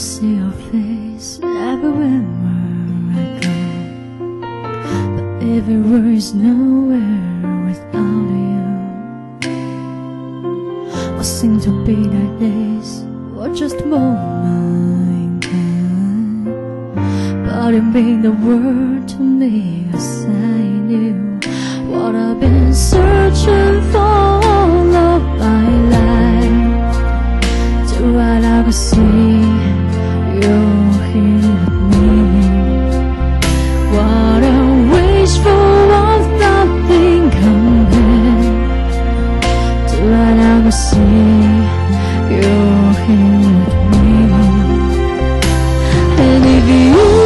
see your face everywhere I go, but everywhere is nowhere without you. What seem to be their days or just moments, but it mean the world to me as I knew what I've been searching for you here with me? And if you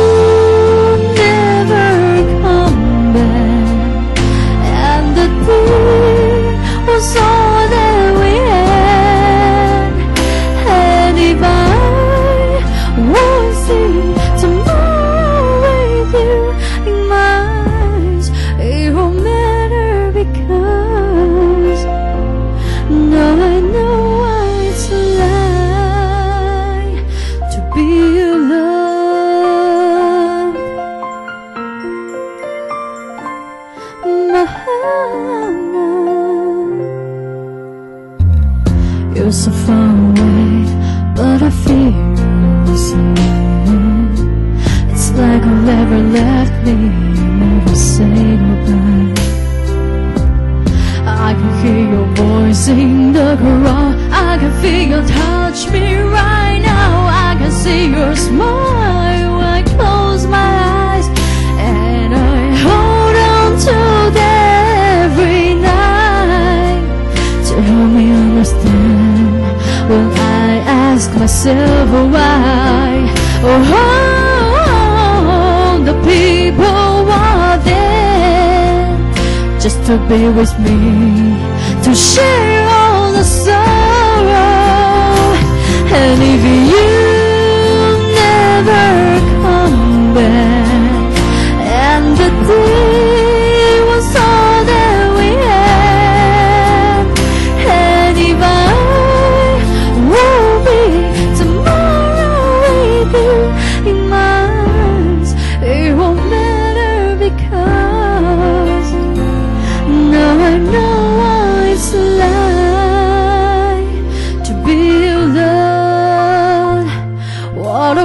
You're so far away, but I same. It's like you never left me, never say goodbye. I can hear your voice in the crowd. I can feel you touch me ask myself why. Oh, the people are there just to be with me, to share all the sorrow. And if you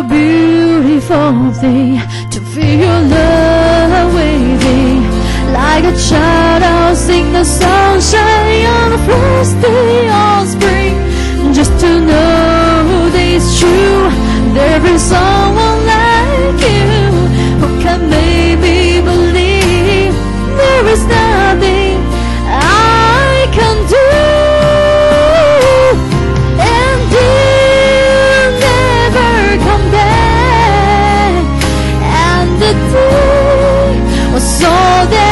beautiful thing to feel love waving like a child. I'll sing the sunshine on the first day of spring, just to know that it's true. There is someone all that